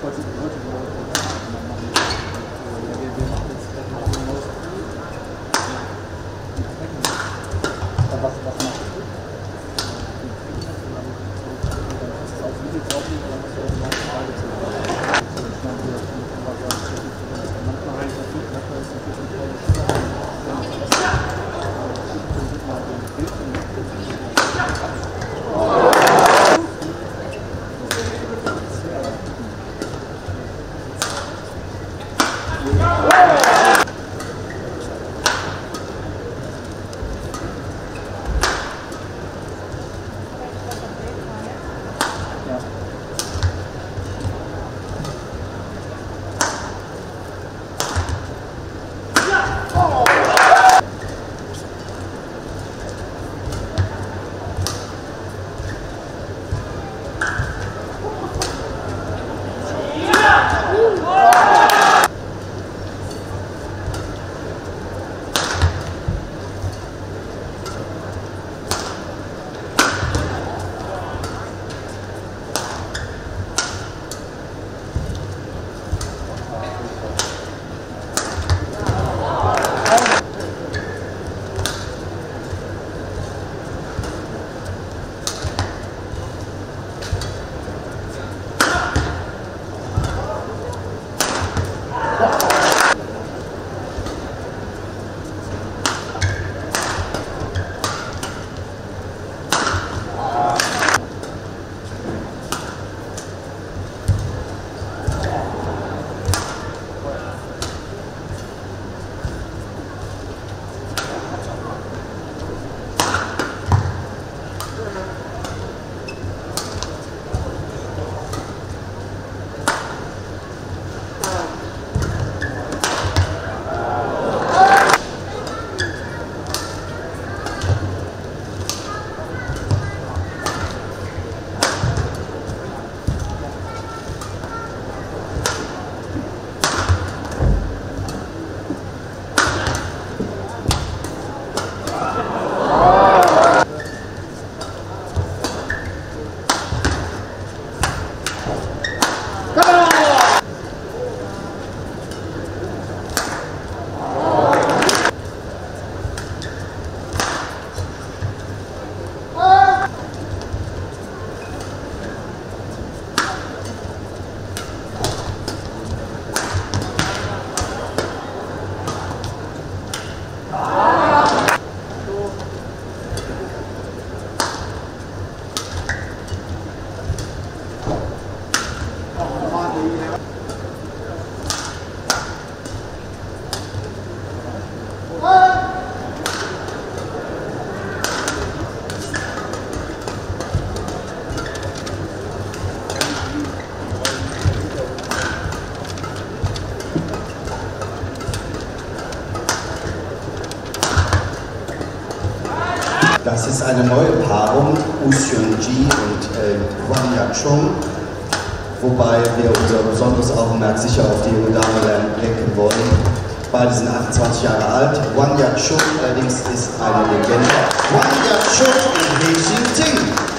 Pode ser Das ist eine neue Paarung, Ji und äh, Wang Yachong, wobei wir unser besonderes Augenmerk sicher auf die junge Dame lenken wollen. Beide sind 28 Jahre alt. Wang Yachuk allerdings ist eine Legende. Wang Yachuk und He Xing Ting.